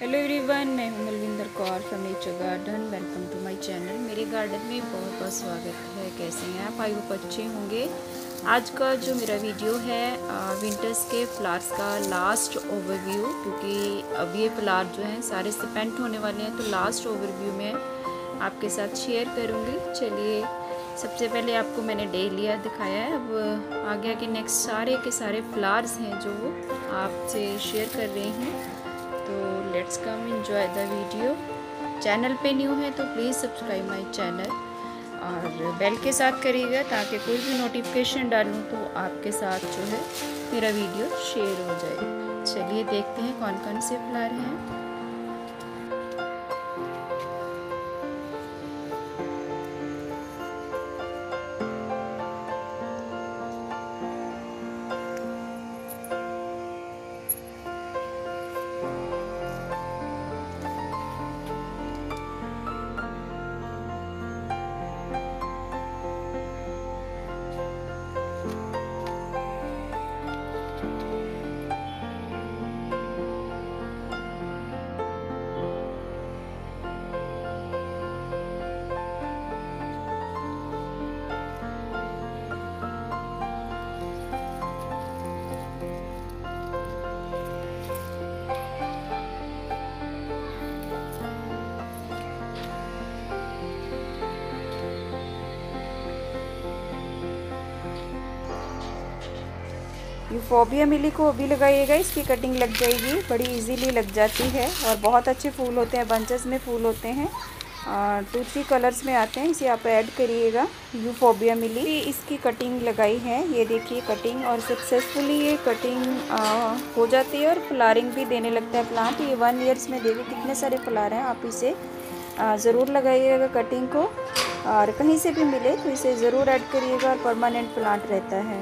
Hello everyone मैं हूँ Malvinder Kaur from Nature Garden welcome to my channel मेरे garden में बहुत बहुत स्वागत है. कैसे हैं आप? आई होप अच्छे होंगे. आज का जो मेरा वीडियो है विंटर्स के फ्लावर्स का लास्ट ओवरव्यू क्योंकि अब ये फ्लावर जो हैं, सारे स्पेंट होने वाले हैं तो लास्ट ओवरव्यू में आपके साथ शेयर करूँगी. चलिए, सबसे पहले आपको मैंने डेलिया दिखाया है. अब आगे आगे नेक्स्ट सारे के सारे फ्लावर्स हैं जो आपसे शेयर कर रही हूँ. Let's come enjoy the video. Channel पे न्यू है तो प्लीज़ सब्सक्राइब माय चैनल। और बेल के साथ करिएगा ताकि कोई भी नोटिफिकेशन डालूँ तो आपके साथ जो है मेरा वीडियो शेयर हो जाए। चलिए देखते हैं कौन कौन से फ्लावर हैं। यूफोबिया मिली को अभी लगाइएगा इसकी कटिंग लग जाएगी बड़ी इजीली लग जाती है और बहुत अच्छे फूल होते हैं बंचेस में फूल होते हैं। टू थ्री कलर्स में आते हैं इसे आप ऐड करिएगा। यूफोबिया मिली इसकी कटिंग लगाई है। ये देखिए कटिंग और सक्सेसफुली ये कटिंग आ, हो जाती है और फ्लारिंग भी देने लगता है प्लांट ये वन ईयर्स में देखिए कितने सारे फ्लार हैं आप इसे ज़रूर लगाइएगा कटिंग को। और कहीं से भी मिले तो इसे ज़रूर ऐड करिएगा और परमानेंट प्लांट रहता है।